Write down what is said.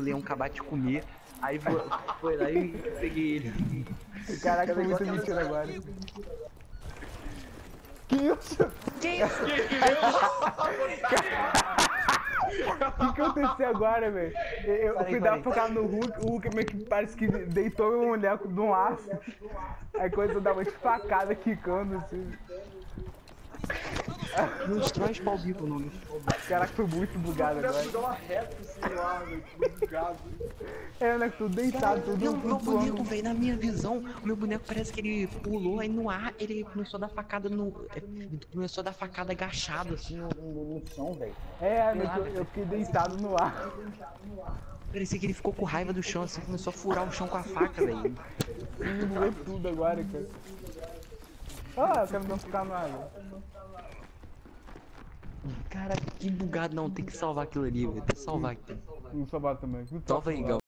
leão acabar de comer. Aí foi, foi lá e peguei ele. Caraca, foi muito mentira agora. Que isso? Que isso? O que aconteceu agora, velho? Eu, eu Parei, fui dar focada no Hulk, o Hulk meio que parece que deitou uma mulher de um aço. Aí quando dá uma facada quicando assim. Não destrói os pau bico, não. Caraca, foi muito bugado agora. Dar uma reta assim lá, velho. Muito bugado. É, né? Tudo deitado, tudo Meu, meu boneco, velho, na minha visão, o meu boneco parece que ele pulou aí no ar, ele começou a dar facada no. Ele começou a dar facada agachado, assim, no, no, no chão, velho. É, meio que eu, eu fiquei deitado no ar. Parecia que ele ficou com raiva do chão, assim, começou a furar o chão com a faca, velho. E doeu tudo agora, cara. Ah, eu quero não ficar no ar. Cara, que bugado, não, tem que salvar aquilo ali, velho. Tem que salvar aquilo. Vamos salvar também. Salva aí, Gal.